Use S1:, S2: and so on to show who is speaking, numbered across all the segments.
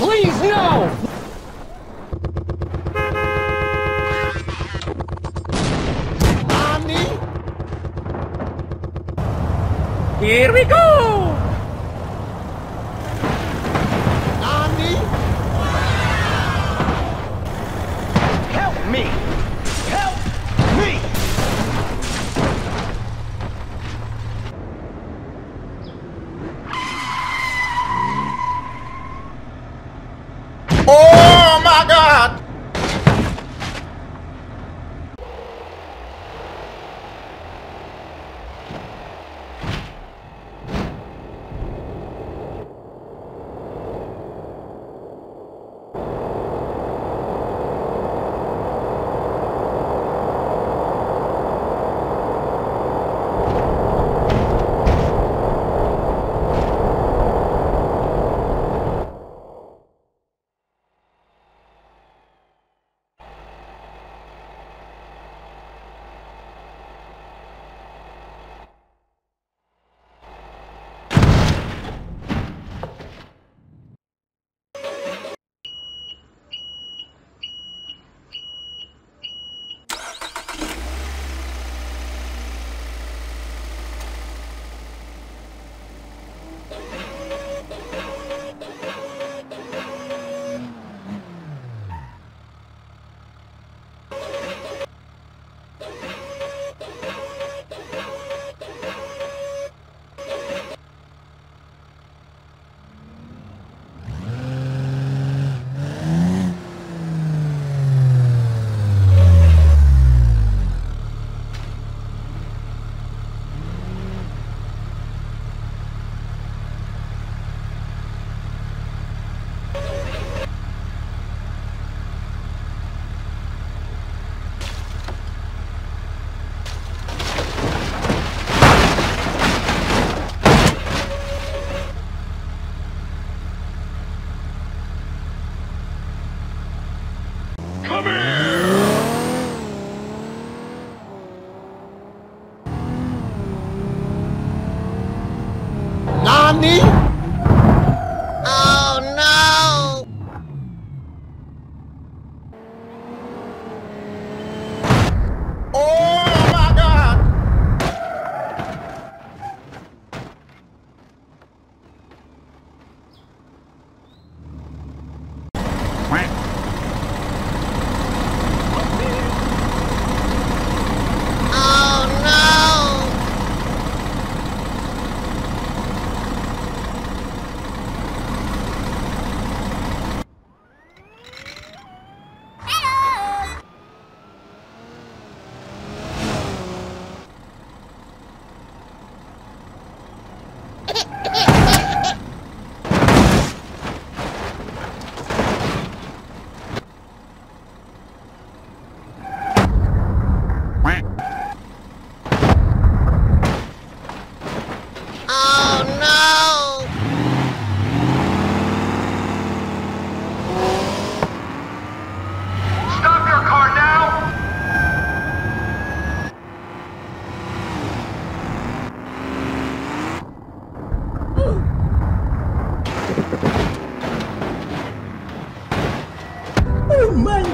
S1: Please, no!
S2: Nani?
S1: Here we go!
S2: Oh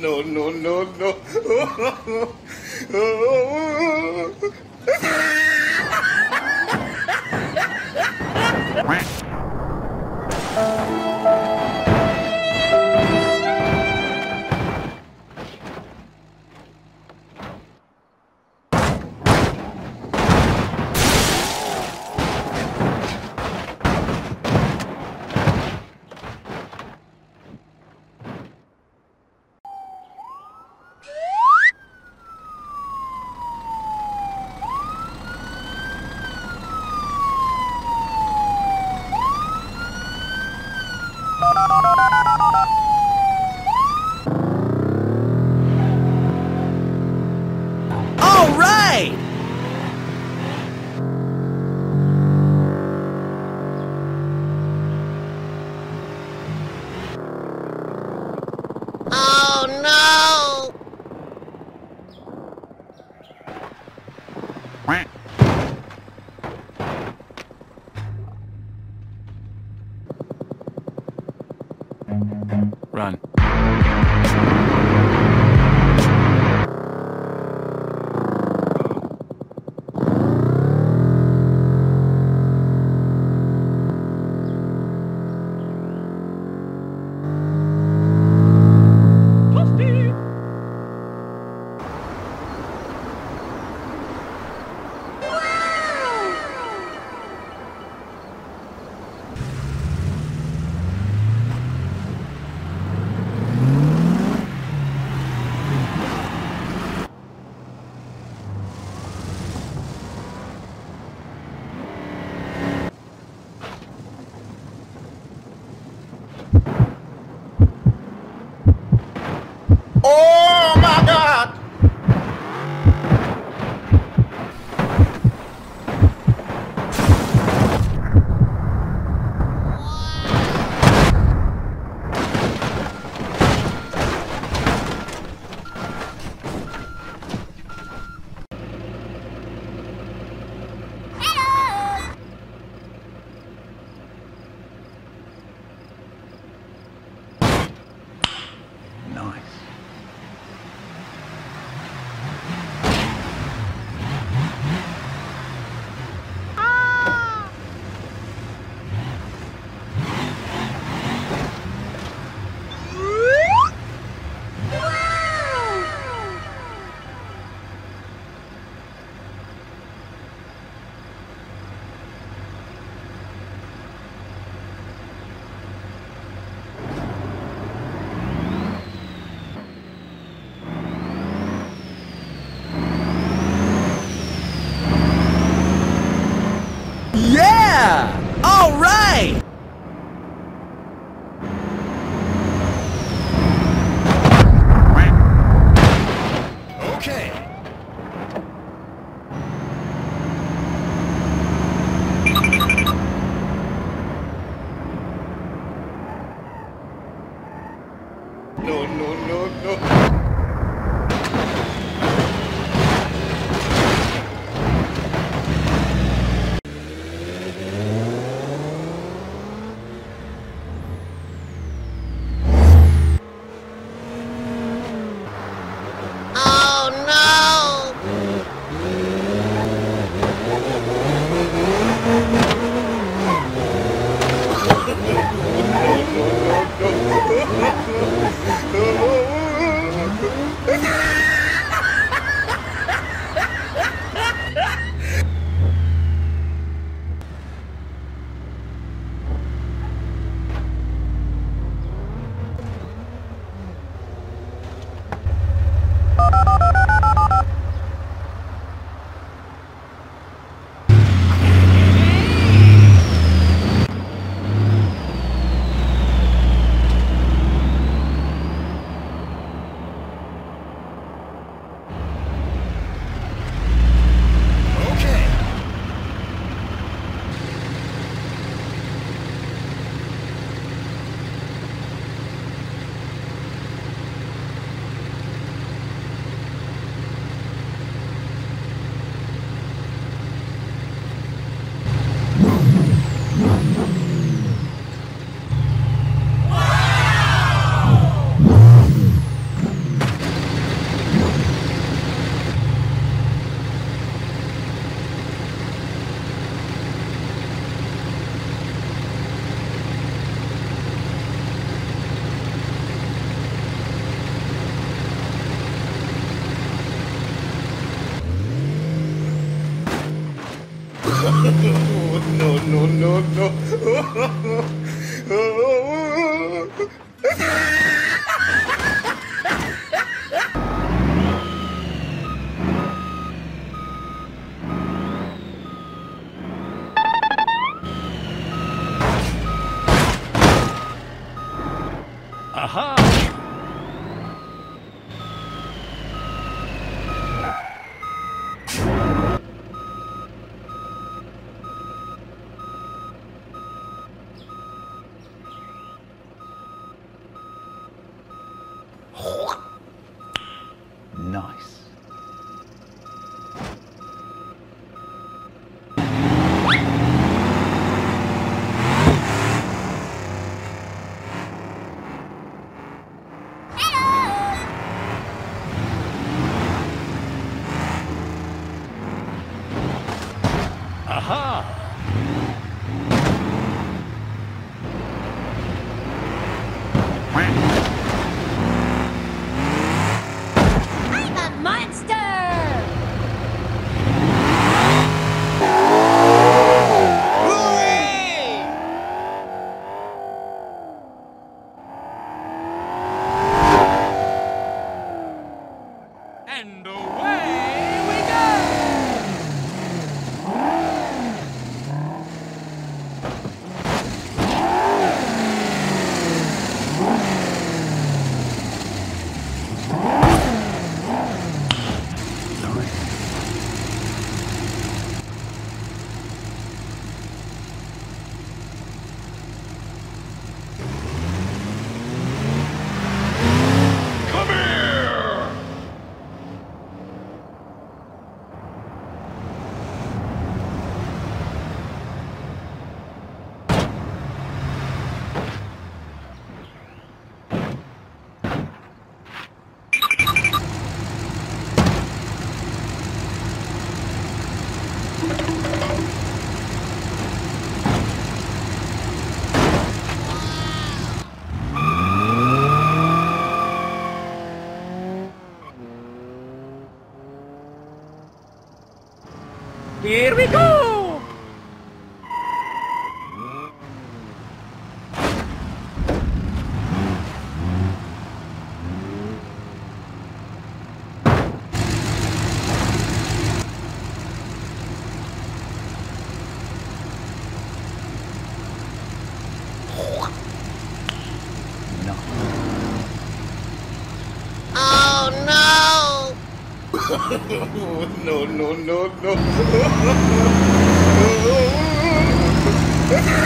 S3: no, no, no,
S2: no.
S1: All
S3: no,
S2: no, no, no. no,
S1: no, no, no.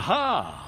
S4: Aha!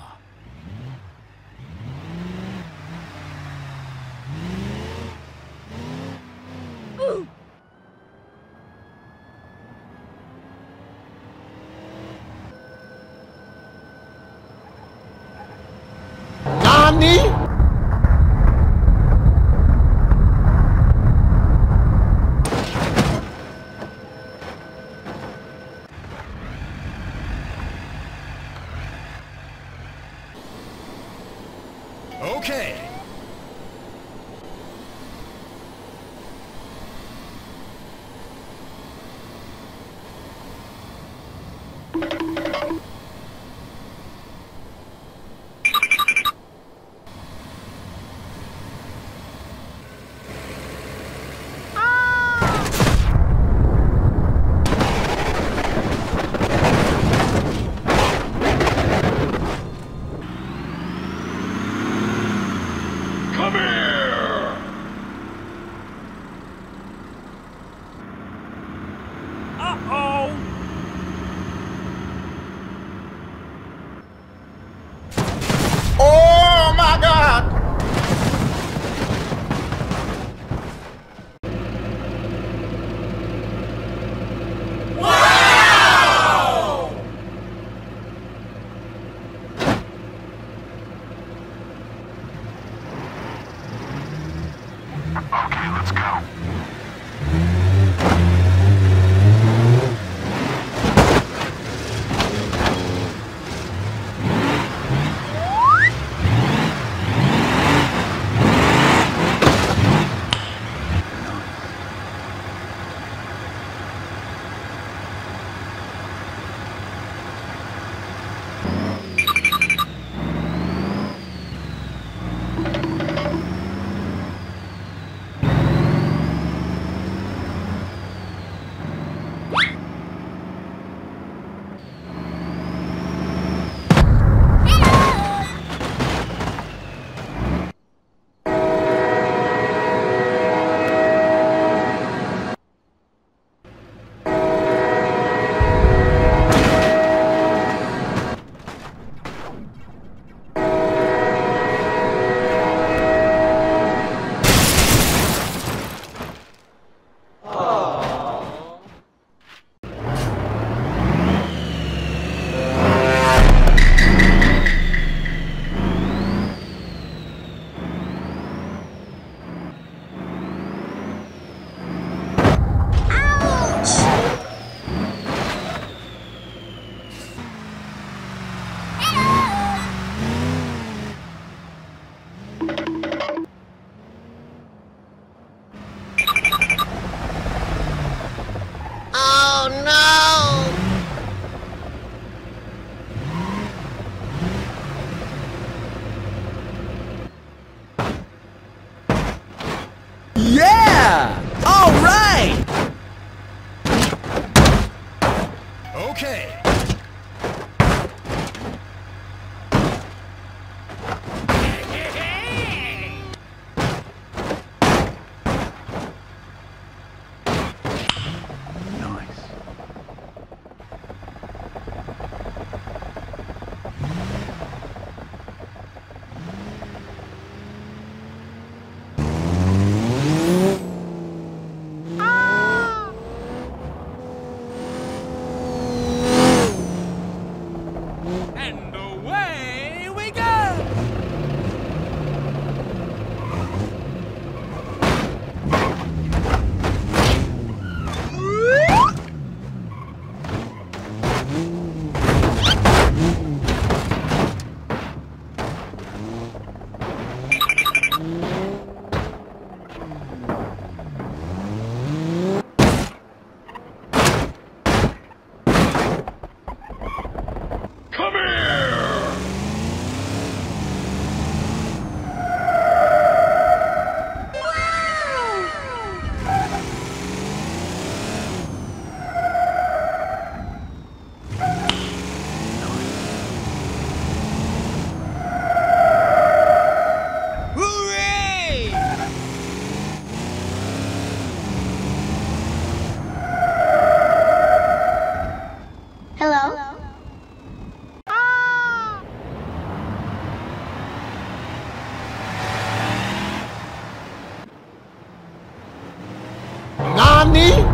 S1: 你？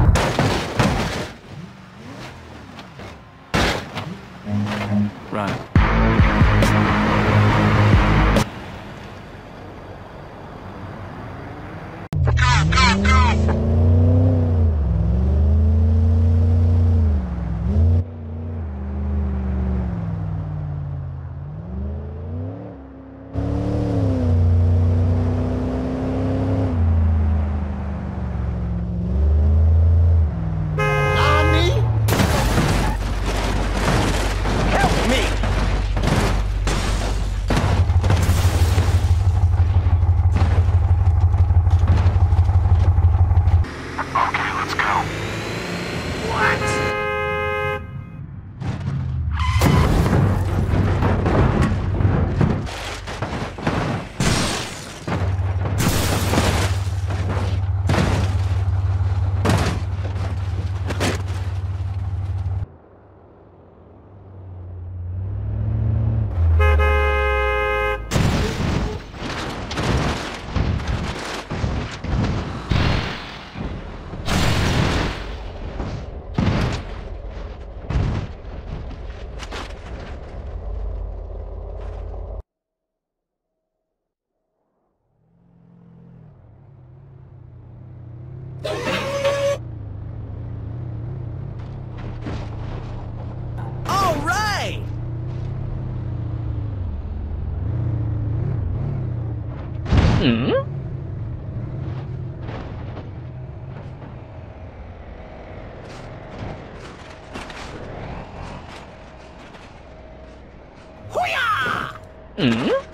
S1: ん？ほやう
S2: ん？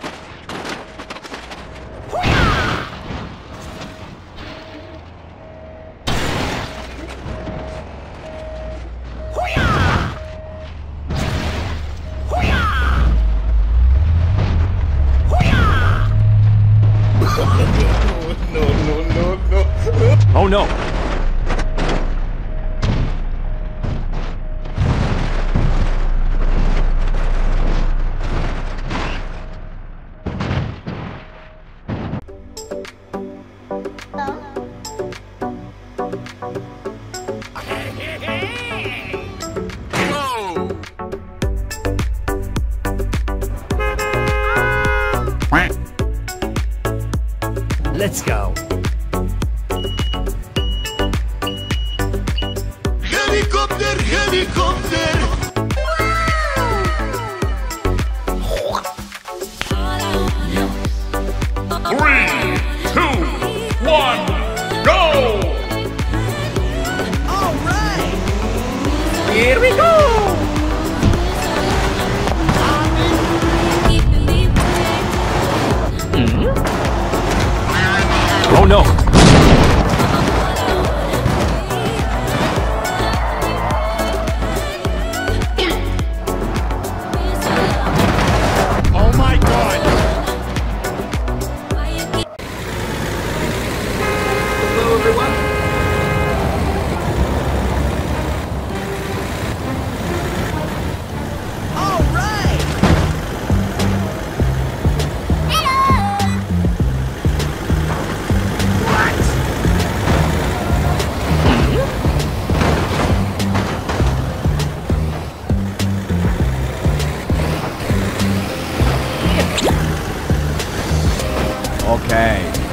S1: Okay.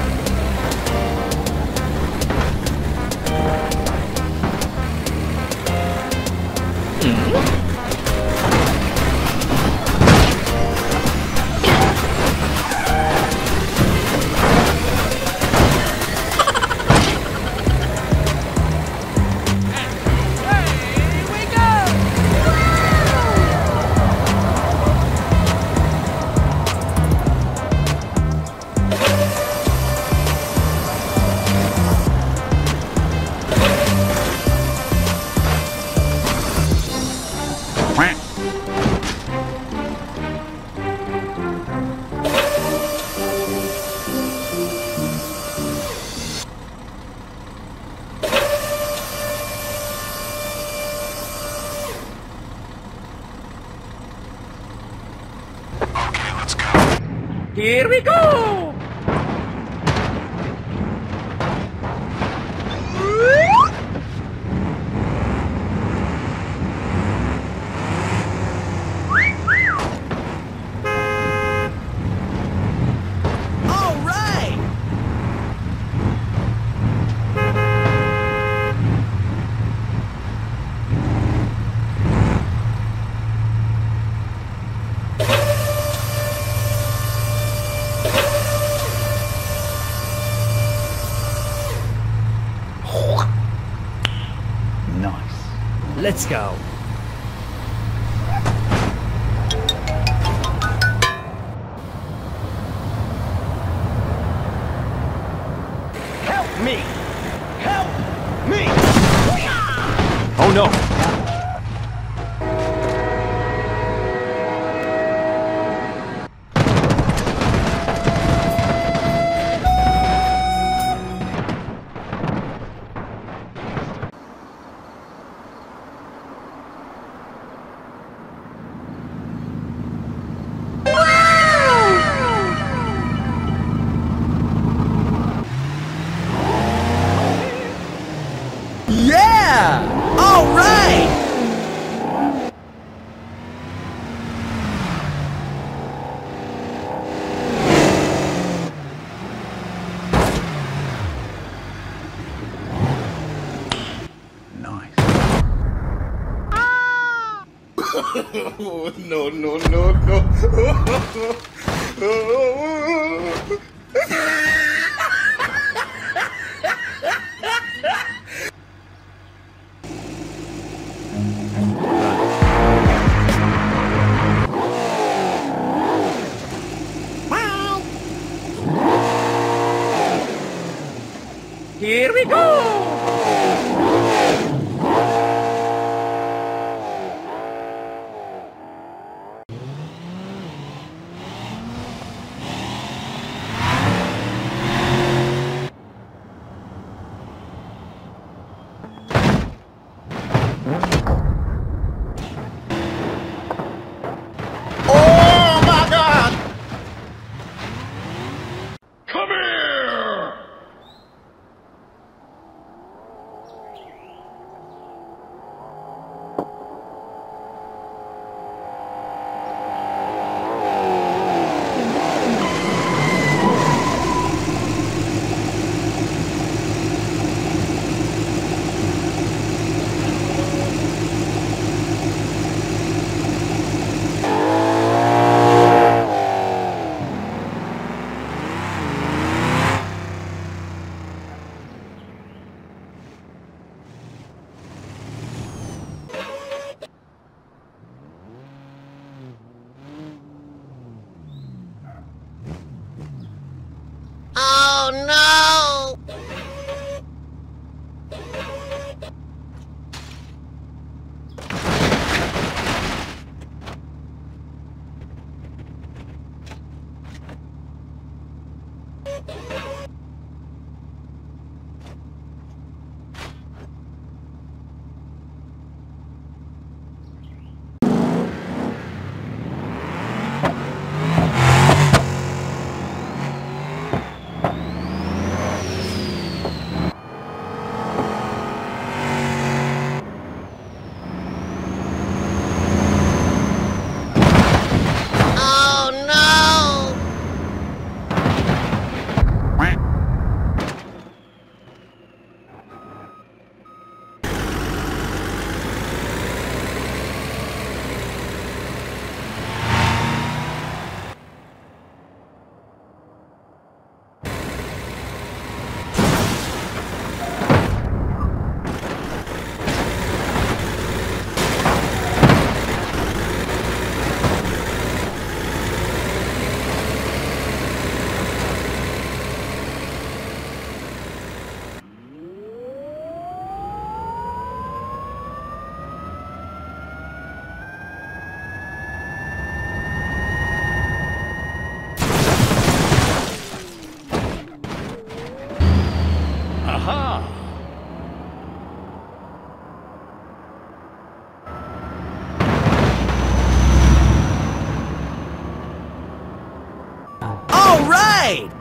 S1: Let's go.
S2: no, no, no, no. right!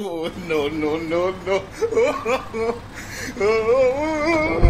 S1: no, no,
S2: no, no.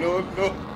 S2: No, no,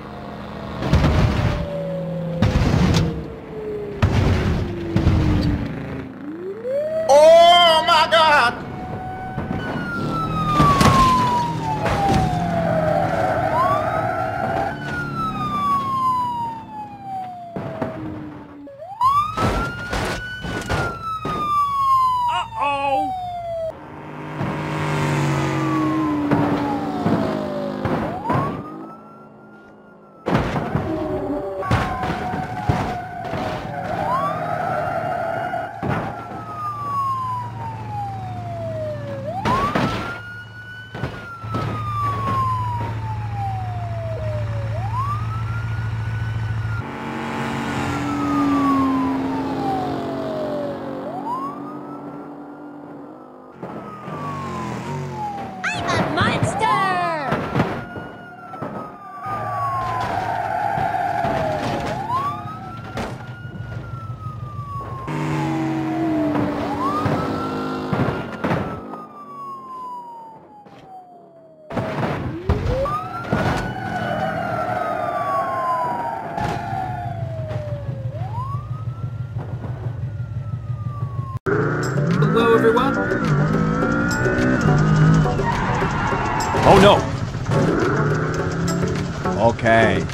S5: Okay.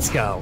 S1: Let's go.